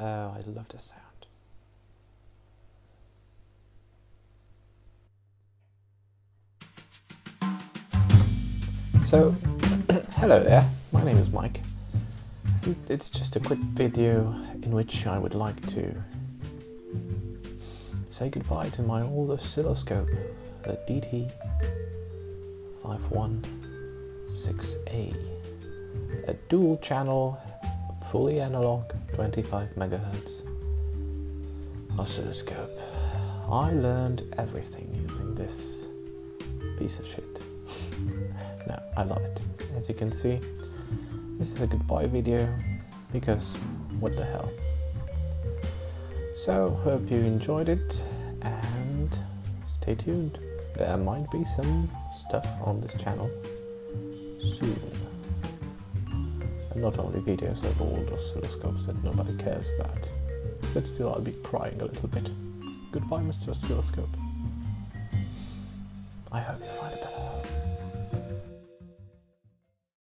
Oh, I love the sound. So, hello there, my name is Mike. It's just a quick video in which I would like to say goodbye to my old oscilloscope, the DT516A, a dual channel, fully analog, 25 megahertz oscilloscope. I learned everything using this piece of shit. no, I love it. As you can see, this is a goodbye video because what the hell. So, hope you enjoyed it and stay tuned. There might be some stuff on this channel not only videos of old oscilloscopes that nobody cares about, but still I'll be crying a little bit. Goodbye, Mr. Oscilloscope. I hope you find it